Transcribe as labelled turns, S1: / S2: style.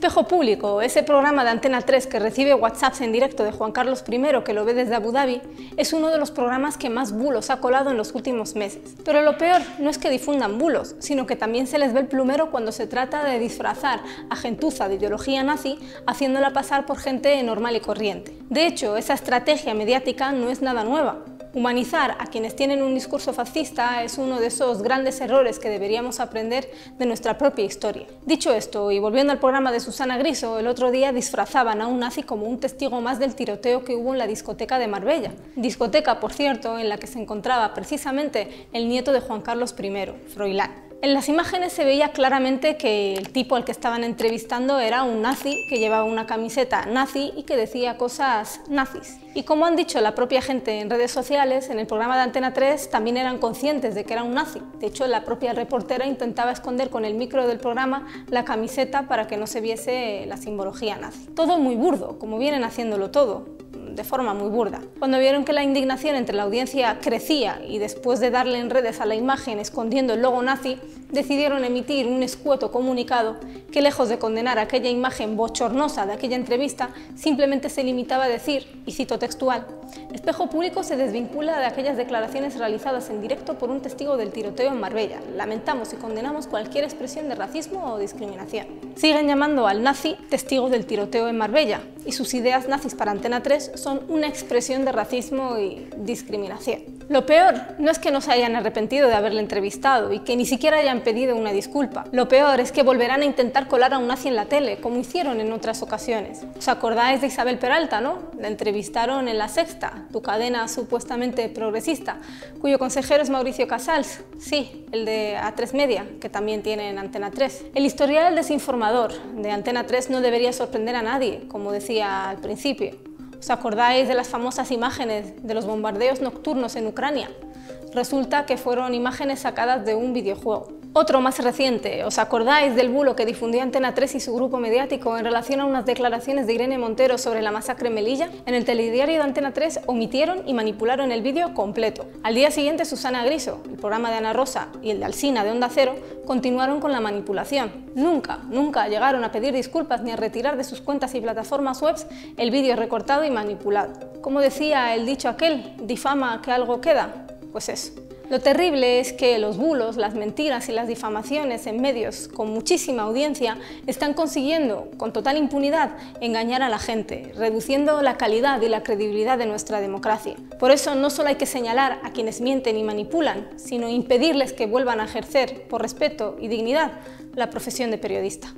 S1: Espejo Público, ese programa de Antena 3 que recibe WhatsApps en directo de Juan Carlos I, que lo ve desde Abu Dhabi, es uno de los programas que más bulos ha colado en los últimos meses. Pero lo peor no es que difundan bulos, sino que también se les ve el plumero cuando se trata de disfrazar a gentuza de ideología nazi, haciéndola pasar por gente normal y corriente. De hecho, esa estrategia mediática no es nada nueva. Humanizar a quienes tienen un discurso fascista es uno de esos grandes errores que deberíamos aprender de nuestra propia historia. Dicho esto, y volviendo al programa de Susana Griso, el otro día disfrazaban a un nazi como un testigo más del tiroteo que hubo en la discoteca de Marbella. Discoteca, por cierto, en la que se encontraba precisamente el nieto de Juan Carlos I, Froilán. En las imágenes se veía claramente que el tipo al que estaban entrevistando era un nazi que llevaba una camiseta nazi y que decía cosas nazis. Y como han dicho la propia gente en redes sociales, en el programa de Antena 3 también eran conscientes de que era un nazi. De hecho, la propia reportera intentaba esconder con el micro del programa la camiseta para que no se viese la simbología nazi. Todo muy burdo, como vienen haciéndolo todo de forma muy burda. Cuando vieron que la indignación entre la audiencia crecía y después de darle en redes a la imagen escondiendo el logo nazi, decidieron emitir un escueto comunicado que lejos de condenar aquella imagen bochornosa de aquella entrevista, simplemente se limitaba a decir, y cito textual, Espejo Público se desvincula de aquellas declaraciones realizadas en directo por un testigo del tiroteo en Marbella. Lamentamos y condenamos cualquier expresión de racismo o discriminación. Siguen llamando al nazi testigo del tiroteo en Marbella y sus ideas nazis para Antena 3 son una expresión de racismo y discriminación. Lo peor no es que no se hayan arrepentido de haberle entrevistado y que ni siquiera hayan pedido una disculpa. Lo peor es que volverán a intentar colar a un nazi en la tele, como hicieron en otras ocasiones. ¿Os acordáis de Isabel Peralta, no? La entrevistaron en La Sexta, tu cadena supuestamente progresista, cuyo consejero es Mauricio Casals. Sí, el de A3 Media, que también tiene en Antena 3. El historial desinformador de Antena 3 no debería sorprender a nadie, como decía al principio. ¿Os acordáis de las famosas imágenes de los bombardeos nocturnos en Ucrania? Resulta que fueron imágenes sacadas de un videojuego. Otro más reciente, ¿os acordáis del bulo que difundió Antena 3 y su grupo mediático en relación a unas declaraciones de Irene Montero sobre la masacre en Melilla? En el telediario de Antena 3 omitieron y manipularon el vídeo completo. Al día siguiente, Susana Griso, el programa de Ana Rosa y el de Alsina de Onda Cero continuaron con la manipulación. Nunca, nunca llegaron a pedir disculpas ni a retirar de sus cuentas y plataformas web el vídeo recortado y manipulado. Como decía el dicho aquel, difama que algo queda, pues eso. Lo terrible es que los bulos, las mentiras y las difamaciones en medios con muchísima audiencia están consiguiendo, con total impunidad, engañar a la gente, reduciendo la calidad y la credibilidad de nuestra democracia. Por eso no solo hay que señalar a quienes mienten y manipulan, sino impedirles que vuelvan a ejercer, por respeto y dignidad, la profesión de periodista.